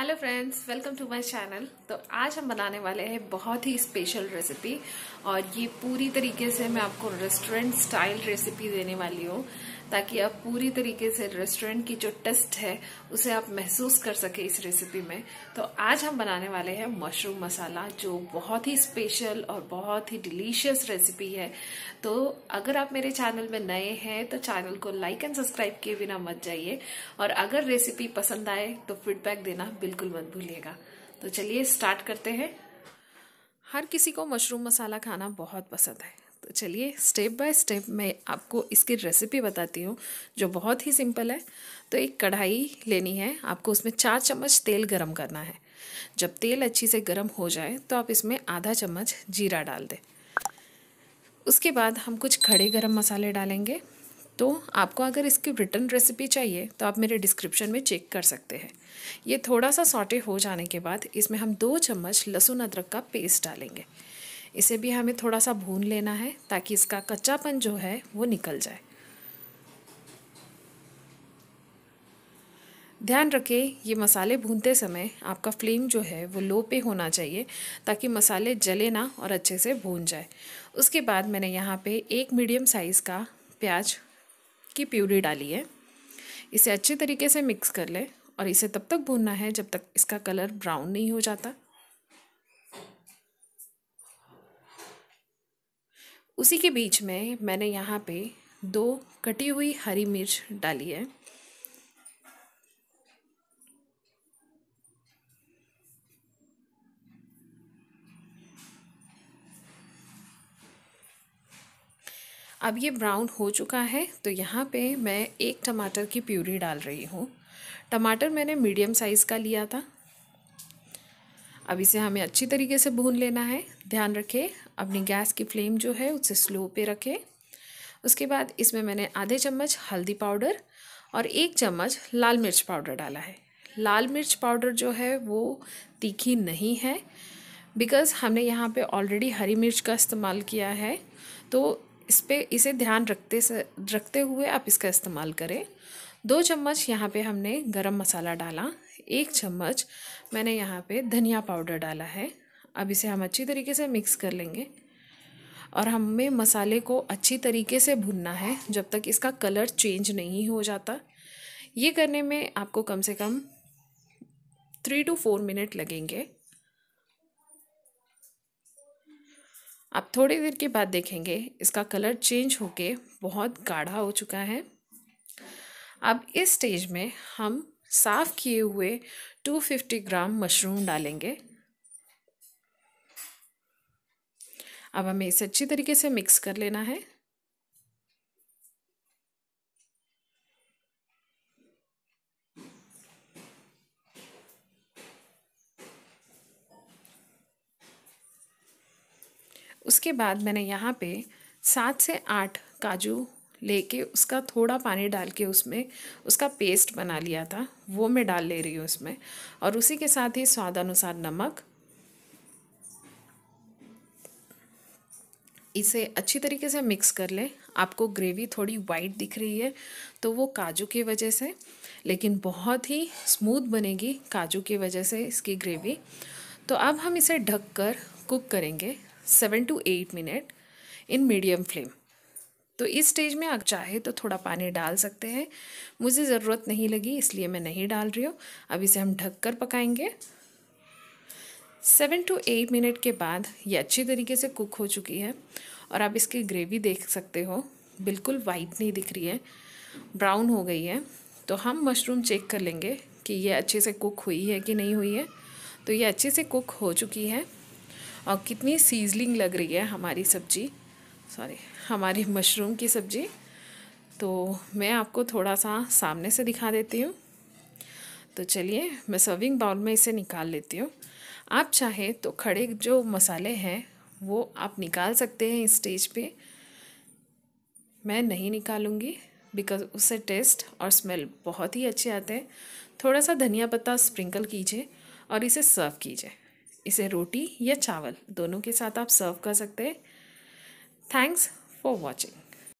Hello friends welcome to my channel तो आज हम बनाने वाले हैं बहुत ही स्पेशल रेसिपी और ये पूरी तरीके से मैं आपको रेस्टोरेंट स्टाइल रेसिपी देने वाली हूँ ताकि आप पूरी तरीके से रेस्टोरेंट की जो टेस्ट है, उसे आप महसूस कर सके इस रेसिपी में। तो आज हम बनाने वाले हैं मशरूम मसाला जो बहुत ही स्पेशल और बहुत ही डिलीशियस रेसिपी है। तो अगर आप मेरे चैनल में नए हैं तो चैनल को लाइक एंड सब्सक्राइब किए बिना मत जाइए। और अगर रेसिपी पसंद आए तो फीडबैक देना बिल्कुल मत भूलिएगा। तो चलिए स्टार्ट करते हैं। हर किसी को मशरूम मसाला खाना बहुत पसंद है। तो चलिए स्टेप बाय स्टेप मैं आपको इसकी रेसिपी बताती हूँ, जो बहुत ही सिंपल है। तो एक कढ़ाई लेनी है। आपको उसमें चार चम्मच तेल गरम करना है। जब तेल अच्छी से गरम हो जाए तो आप इसमें आधा चम्मच जीरा डाल दें। उसके बाद हम कुछ खड़े गरम मसाले डालेंगे। तो आपको अगर इसकी रिटर्न रेसिपी चाहिए तो आप मेरे डिस्क्रिप्शन में चेक कर सकते हैं। ये थोड़ा सा सॉटे हो जाने के बाद इसमें हम दो चम्मच लहसुन अदरक का पेस्ट डालेंगे। इसे भी हमें थोड़ा सा भून लेना है, ताकि इसका कच्चापन जो है, वो निकल जाए। ध्यान रखें, ये मसाले भूनते समय आपका फ्लेम जो है, वो लो पे होना चाहिए, ताकि मसाले जले ना और अच्छे से भून जाए। उसके बाद मैंने यहाँ पे एक मीडियम साइज़ का प्याज की प्यूरी डाली है। इसे अच्छे तरीके से मिक्स कर ले और इसे तब तक भूनना है जब तक इसका कलर ब्राउन नहीं हो जाता। उसी के बीच में मैंने यहाँ पे दो कटी हुई हरी मिर्च डाली है। अब ये ब्राउन हो चुका है तो यहाँ पे मैं एक टमाटर की प्यूरी डाल रही हूँ। टमाटर मैंने मीडियम साइज़ का लिया था। अब इसे हमें अच्छी तरीके से भून लेना है। ध्यान रखें, अपनी गैस की फ्लेम जो है उसे स्लो पे रखें। उसके बाद इसमें मैंने आधे चम्मच हल्दी पाउडर और एक चम्मच लाल मिर्च पाउडर डाला है। लाल मिर्च पाउडर जो है वो तीखी नहीं है, बिकॉज़ हमने यहाँ पे ऑलरेडी हरी मिर्च का इस्तेमाल किया है। तो इस पर इसे ध्यान रखते से, रखते हुए आप इसका इस्तेमाल करें। दो चम्मच यहाँ पे हमने गरम मसाला डाला, एक चम्मच मैंने यहाँ पे धनिया पाउडर डाला है। अब इसे हम अच्छी तरीके से मिक्स कर लेंगे और हमें मसाले को अच्छी तरीके से भुनना है जब तक इसका कलर चेंज नहीं हो जाता। ये करने में आपको कम से कम थ्री टू फोर मिनट लगेंगे। आप थोड़ी देर के बाद देखेंगे, इसका कलर चेंज होके बहुत गाढ़ा हो चुका है। अब इस स्टेज में हम साफ़ किए हुए 250 ग्राम मशरूम डालेंगे। अब हमें इसे अच्छी तरीके से मिक्स कर लेना है। उसके बाद मैंने यहाँ पे सात से आठ काजू लेके उसका थोड़ा पानी डाल के उसमें उसका पेस्ट बना लिया था, वो मैं डाल ले रही हूँ उसमें। और उसी के साथ ही स्वाद अनुसार नमक। इसे अच्छी तरीके से मिक्स कर ले। आपको ग्रेवी थोड़ी वाइट दिख रही है तो वो काजू की वजह से, लेकिन बहुत ही स्मूथ बनेगी काजू की वजह से इसकी ग्रेवी तो अब हम इसे ढक कर कुक करेंगे। Seven to eight minute in medium flame. तो इस स्टेज में आप चाहे तो थोड़ा पानी डाल सकते हैं। मुझे ज़रूरत नहीं लगी, इसलिए मैं नहीं डाल रही हूँ। अब इसे हम ढक कर पकाएँगे। सेवन टू एट मिनट के बाद ये अच्छी तरीके से कुक हो चुकी है और आप इसकी ग्रेवी देख सकते हो। बिल्कुल वाइट नहीं दिख रही है, ब्राउन हो गई है। तो हम मशरूम चेक कर लेंगे कि ये अच्छे से कुक हुई है कि नहीं हुई है। तो ये अच्छे से कुक हो चुकी है। और कितनी सीजलिंग लग रही है हमारी सब्ज़ी। सॉरी हमारी मशरूम की सब्ज़ी। तो मैं आपको थोड़ा सा सामने से दिखा देती हूँ। तो चलिए, मैं सर्विंग बाउल में इसे निकाल लेती हूँ। आप चाहें तो खड़े जो मसाले हैं, वो आप निकाल सकते हैं इस स्टेज पे। मैं नहीं निकालूँगी बिकॉज़ उससे टेस्ट और स्मेल बहुत ही अच्छे आते हैं। थोड़ा सा धनिया पत्ता स्प्रिंकल कीजिए और इसे सर्व कीजिए। इसे रोटी या चावल, दोनों के साथ आप सर्व कर सकते हैं थैंक्स फॉर watching.